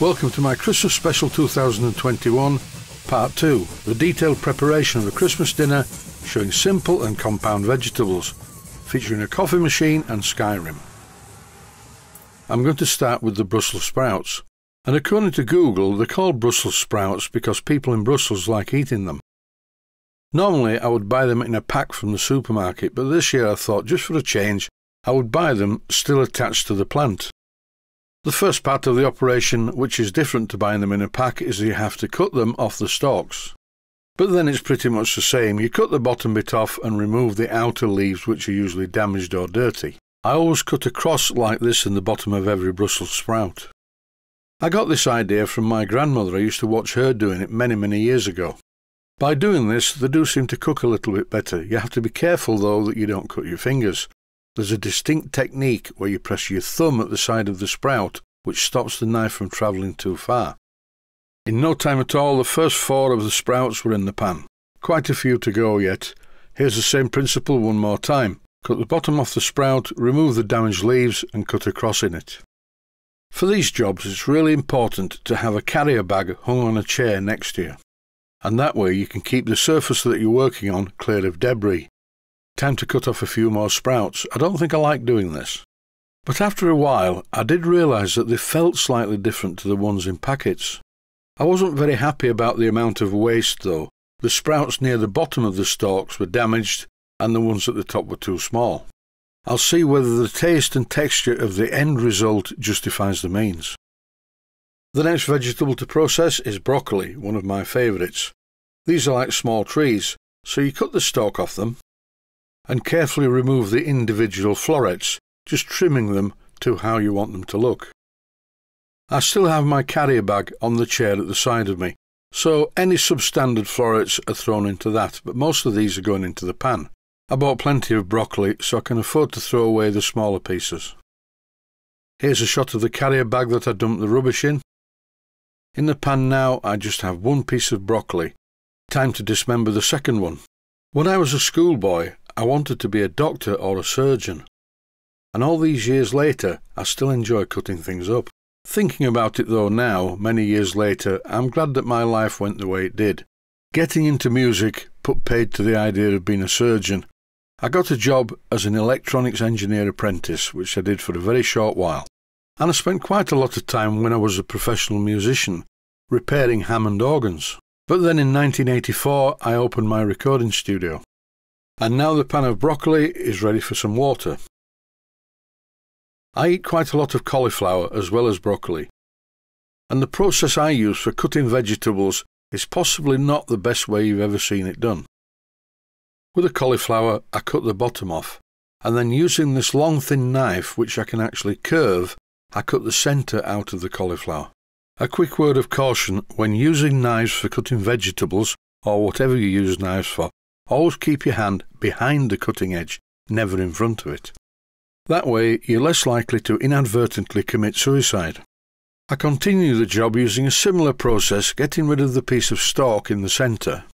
Welcome to my Christmas special 2021, part 2, the detailed preparation of a Christmas dinner showing simple and compound vegetables, featuring a coffee machine and Skyrim. I'm going to start with the Brussels sprouts, and according to Google, they're called Brussels sprouts because people in Brussels like eating them. Normally, I would buy them in a pack from the supermarket, but this year I thought just for a change, I would buy them still attached to the plant. The first part of the operation, which is different to buying them in a pack, is that you have to cut them off the stalks. But then it's pretty much the same. You cut the bottom bit off and remove the outer leaves, which are usually damaged or dirty. I always cut a cross like this in the bottom of every Brussels sprout. I got this idea from my grandmother. I used to watch her doing it many, many years ago. By doing this, they do seem to cook a little bit better. You have to be careful, though, that you don't cut your fingers. There's a distinct technique where you press your thumb at the side of the sprout, which stops the knife from travelling too far. In no time at all, the first four of the sprouts were in the pan. Quite a few to go yet. Here's the same principle one more time. Cut the bottom off the sprout, remove the damaged leaves, and cut a cross in it. For these jobs, it's really important to have a carrier bag hung on a chair next to you. And that way you can keep the surface that you're working on clear of debris, Time to cut off a few more sprouts. I don't think I like doing this. But after a while, I did realise that they felt slightly different to the ones in packets. I wasn't very happy about the amount of waste, though. The sprouts near the bottom of the stalks were damaged, and the ones at the top were too small. I'll see whether the taste and texture of the end result justifies the means. The next vegetable to process is broccoli, one of my favourites. These are like small trees, so you cut the stalk off them, and carefully remove the individual florets, just trimming them to how you want them to look. I still have my carrier bag on the chair at the side of me, so any substandard florets are thrown into that, but most of these are going into the pan. I bought plenty of broccoli, so I can afford to throw away the smaller pieces. Here's a shot of the carrier bag that I dumped the rubbish in. In the pan now, I just have one piece of broccoli. Time to dismember the second one. When I was a schoolboy, I wanted to be a doctor or a surgeon. And all these years later, I still enjoy cutting things up. Thinking about it though now, many years later, I'm glad that my life went the way it did. Getting into music put paid to the idea of being a surgeon. I got a job as an electronics engineer apprentice, which I did for a very short while. And I spent quite a lot of time when I was a professional musician, repairing Hammond organs. But then in 1984, I opened my recording studio. And now the pan of broccoli is ready for some water. I eat quite a lot of cauliflower as well as broccoli, and the process I use for cutting vegetables is possibly not the best way you've ever seen it done. With a cauliflower, I cut the bottom off, and then using this long thin knife, which I can actually curve, I cut the centre out of the cauliflower. A quick word of caution when using knives for cutting vegetables, or whatever you use knives for, Always keep your hand behind the cutting edge, never in front of it. That way, you're less likely to inadvertently commit suicide. I continue the job using a similar process, getting rid of the piece of stalk in the centre.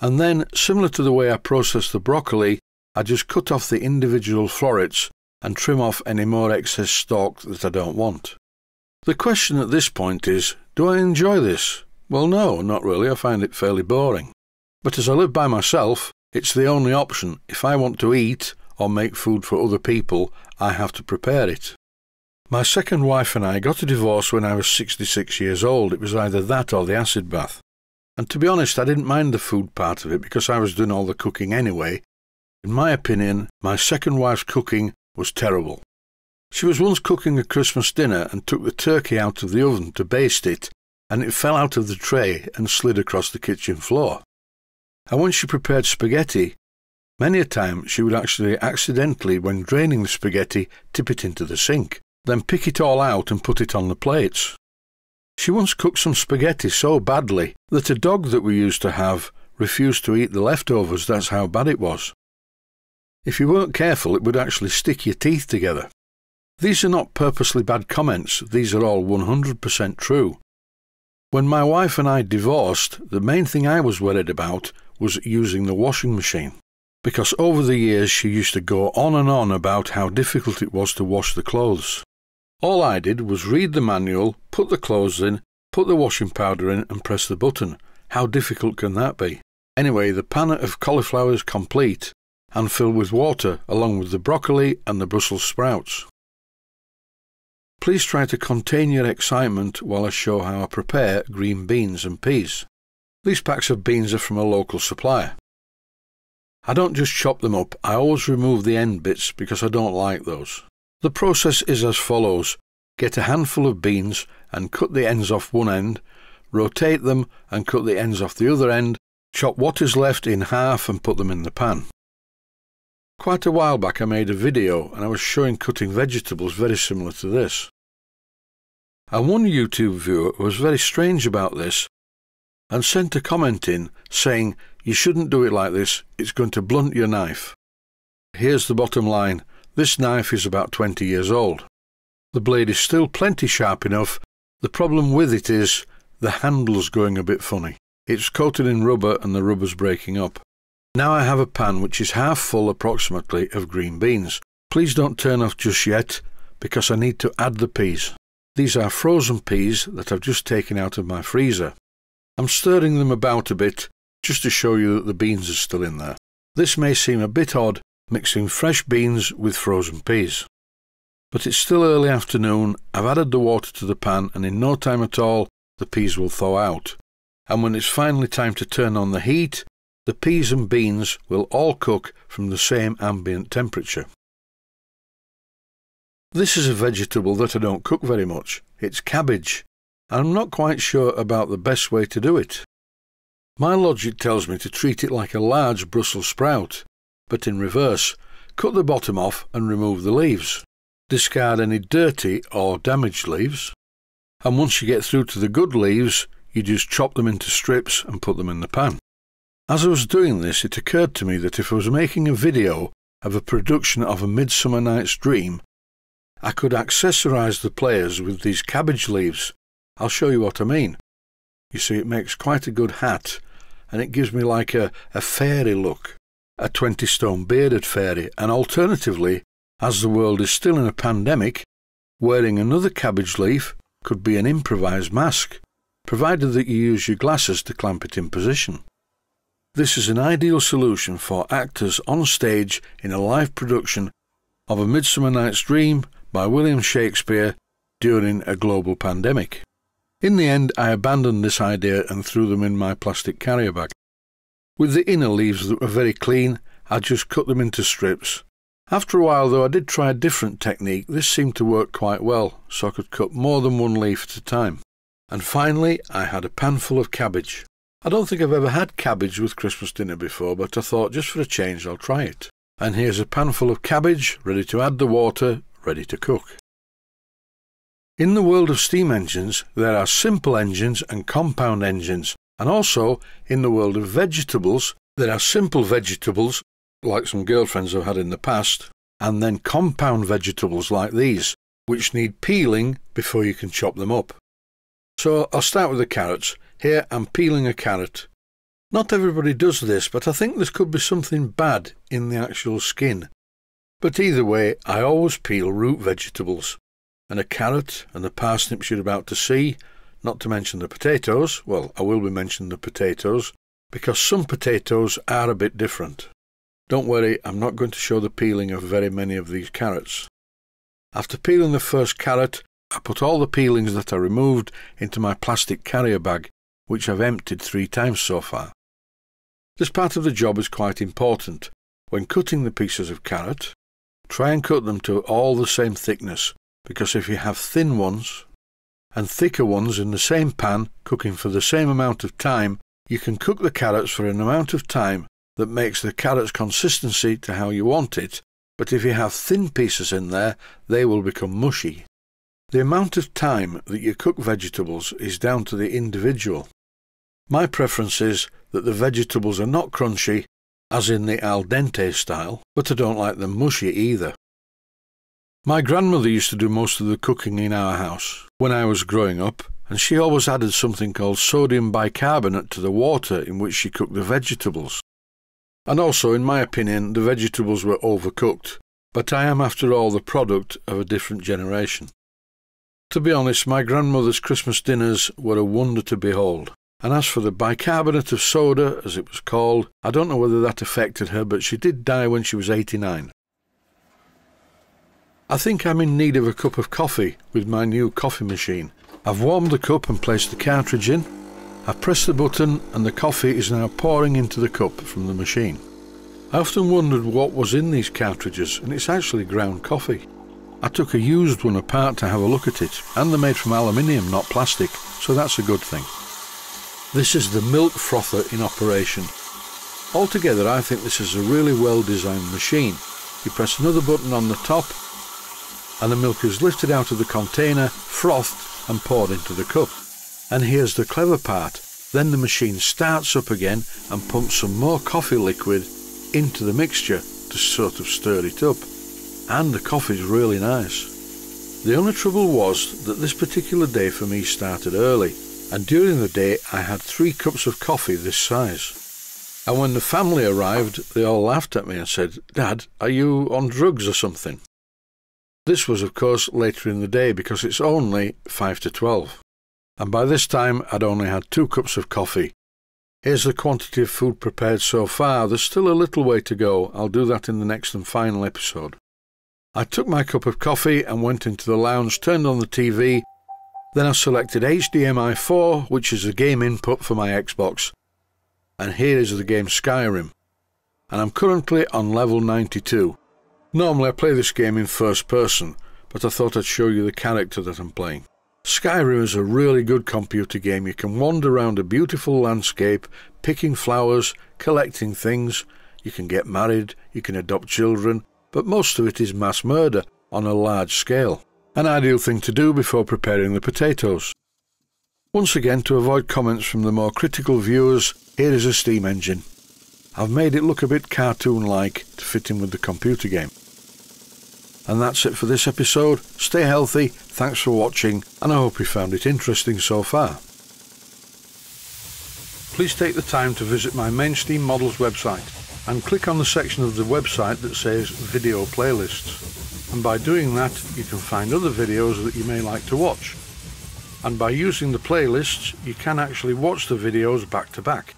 And then, similar to the way I process the broccoli, I just cut off the individual florets and trim off any more excess stalk that I don't want. The question at this point is, do I enjoy this? Well, no, not really. I find it fairly boring. But as I live by myself, it's the only option. If I want to eat or make food for other people, I have to prepare it. My second wife and I got a divorce when I was 66 years old. It was either that or the acid bath. And to be honest, I didn't mind the food part of it because I was doing all the cooking anyway. In my opinion, my second wife's cooking was terrible. She was once cooking a Christmas dinner and took the turkey out of the oven to baste it, and it fell out of the tray and slid across the kitchen floor. And when she prepared spaghetti, many a time she would actually accidentally, when draining the spaghetti, tip it into the sink, then pick it all out and put it on the plates. She once cooked some spaghetti so badly that a dog that we used to have refused to eat the leftovers, that's how bad it was. If you weren't careful, it would actually stick your teeth together. These are not purposely bad comments, these are all 100% true. When my wife and I divorced, the main thing I was worried about was using the washing machine, because over the years she used to go on and on about how difficult it was to wash the clothes. All I did was read the manual, put the clothes in, put the washing powder in and press the button. How difficult can that be? Anyway, the pan of cauliflower is complete and filled with water along with the broccoli and the Brussels sprouts. Please try to contain your excitement while I show how I prepare green beans and peas. These packs of beans are from a local supplier. I don't just chop them up, I always remove the end bits because I don't like those. The process is as follows. Get a handful of beans and cut the ends off one end, rotate them and cut the ends off the other end, chop what is left in half and put them in the pan. Quite a while back I made a video and I was showing cutting vegetables very similar to this. And one YouTube viewer was very strange about this and sent a comment in saying you shouldn't do it like this, it's going to blunt your knife. Here's the bottom line, this knife is about 20 years old. The blade is still plenty sharp enough, the problem with it is the handle's going a bit funny. It's coated in rubber and the rubber's breaking up. Now I have a pan which is half full approximately of green beans. Please don't turn off just yet because I need to add the peas. These are frozen peas that I've just taken out of my freezer. I'm stirring them about a bit just to show you that the beans are still in there. This may seem a bit odd mixing fresh beans with frozen peas. But it's still early afternoon, I've added the water to the pan and in no time at all the peas will thaw out. And when it's finally time to turn on the heat, the peas and beans will all cook from the same ambient temperature. This is a vegetable that I don't cook very much. It's cabbage. I'm not quite sure about the best way to do it. My logic tells me to treat it like a large Brussels sprout, but in reverse, cut the bottom off and remove the leaves. Discard any dirty or damaged leaves. And once you get through to the good leaves, you just chop them into strips and put them in the pan. As I was doing this, it occurred to me that if I was making a video of a production of A Midsummer Night's Dream, I could accessorize the players with these cabbage leaves. I'll show you what I mean. You see, it makes quite a good hat, and it gives me like a, a fairy look, a 20 stone bearded fairy, and alternatively, as the world is still in a pandemic, wearing another cabbage leaf could be an improvised mask, provided that you use your glasses to clamp it in position. This is an ideal solution for actors on stage in a live production of A Midsummer Night's Dream by William Shakespeare during a global pandemic. In the end, I abandoned this idea and threw them in my plastic carrier bag. With the inner leaves that were very clean, I just cut them into strips. After a while, though, I did try a different technique. This seemed to work quite well, so I could cut more than one leaf at a time. And finally, I had a pan full of cabbage. I don't think I've ever had cabbage with Christmas dinner before, but I thought just for a change I'll try it. And here's a pan full of cabbage, ready to add the water, ready to cook. In the world of steam engines, there are simple engines and compound engines, and also in the world of vegetables, there are simple vegetables, like some girlfriends I've had in the past, and then compound vegetables like these, which need peeling before you can chop them up. So I'll start with the carrots. Here I'm peeling a carrot. Not everybody does this, but I think there could be something bad in the actual skin. But either way, I always peel root vegetables. And a carrot and the parsnips you're about to see, not to mention the potatoes, well, I will be mentioning the potatoes, because some potatoes are a bit different. Don't worry, I'm not going to show the peeling of very many of these carrots. After peeling the first carrot, I put all the peelings that I removed into my plastic carrier bag, which I've emptied three times so far. This part of the job is quite important. When cutting the pieces of carrot, try and cut them to all the same thickness, because if you have thin ones and thicker ones in the same pan cooking for the same amount of time, you can cook the carrots for an amount of time that makes the carrot's consistency to how you want it, but if you have thin pieces in there, they will become mushy. The amount of time that you cook vegetables is down to the individual. My preference is that the vegetables are not crunchy, as in the al dente style, but I don't like them mushy either. My grandmother used to do most of the cooking in our house when I was growing up, and she always added something called sodium bicarbonate to the water in which she cooked the vegetables. And also, in my opinion, the vegetables were overcooked, but I am after all the product of a different generation. To be honest, my grandmother's Christmas dinners were a wonder to behold. And as for the bicarbonate of soda, as it was called, I don't know whether that affected her, but she did die when she was 89. I think I'm in need of a cup of coffee with my new coffee machine. I've warmed the cup and placed the cartridge in. I've pressed the button and the coffee is now pouring into the cup from the machine. I often wondered what was in these cartridges and it's actually ground coffee. I took a used one apart to have a look at it and they're made from aluminium not plastic so that's a good thing. This is the milk frother in operation. Altogether I think this is a really well designed machine. You press another button on the top and the milk is lifted out of the container, frothed and poured into the cup. And here's the clever part. Then the machine starts up again and pumps some more coffee liquid into the mixture to sort of stir it up. And the coffee's really nice. The only trouble was that this particular day for me started early, and during the day I had three cups of coffee this size. And when the family arrived, they all laughed at me and said, Dad, are you on drugs or something? This was, of course, later in the day because it's only 5 to 12. And by this time, I'd only had two cups of coffee. Here's the quantity of food prepared so far. There's still a little way to go. I'll do that in the next and final episode. I took my cup of coffee and went into the lounge, turned on the TV. Then I selected HDMI 4, which is a game input for my Xbox. And here is the game Skyrim. And I'm currently on level 92. Normally I play this game in first person, but I thought I'd show you the character that I'm playing. Skyrim is a really good computer game. You can wander around a beautiful landscape, picking flowers, collecting things. You can get married, you can adopt children, but most of it is mass murder on a large scale. An ideal thing to do before preparing the potatoes. Once again, to avoid comments from the more critical viewers, here is a steam engine. I've made it look a bit cartoon-like to fit in with the computer game. And that's it for this episode. Stay healthy, thanks for watching, and I hope you found it interesting so far. Please take the time to visit my Mainsteam Models website and click on the section of the website that says Video Playlists. And by doing that, you can find other videos that you may like to watch. And by using the playlists, you can actually watch the videos back to back.